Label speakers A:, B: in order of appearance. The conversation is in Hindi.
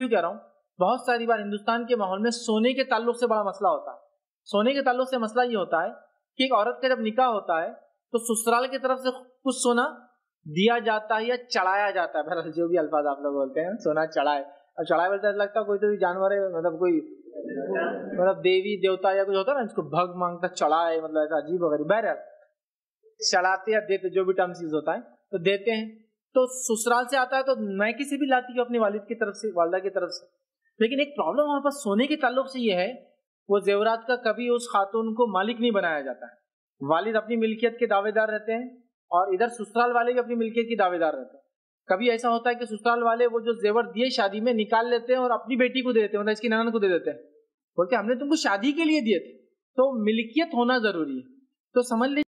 A: क्यों कह रहा हूँ? बहुत सारी बार हिंदुस्तान के माहौल में सोने के ताल्लुक से बड़ा मसला होता है। सोने के ताल्लुक से मसला ये होता है कि एक औरत का जब निकाह होता है तो ससुराल की तरफ़ से कुछ सोना दिया जाता है या चढ़ाया जाता है। बहरहाल, जो भी अल्फाज आप लोग बोलते हैं, सोना चढ़ाए। और चढ़ाए बोलते लगता है कोई तो जानवर है मतलब कोई मतलब देवी, देवता या कुछ होता है ना इसको भग माँगता, चढ़ाए मतलब ऐसा अजीब वगैरह। बहरहाल, चढ़ाते या देते, जो भी टर्म्स यूज़ होता है तो देते हैं। तो ससुराल से आता है तो मैके से भी लाती हूँ अपनी वालिद की तरफ़ से, वालदा की तरफ़ से। लेकिन एक प्रॉब्लम वहाँ पर सोने के ताल्लुक से ये है, वो जेवरात का कभी उस खातून को मालिक नहीं बनाया जाता है। वालिद अपनी मिल्कियत के दावेदार रहते हैं और इधर ससुराल वाले भी अपनी मिल्कियत के दावेदार रहते हैं। कभी ऐसा होता है कि ससुराल वाले वो जो जेवर दिए शादी में निकाल लेते हैं और अपनी बेटी को दे देते हैं मतलब इसकी ननन को दे देते हैं। बोलते हमने तुमको शादी के लिए दिए थे। तो मिल्कियत होना ज़रूरी है। तो समझ लीजिए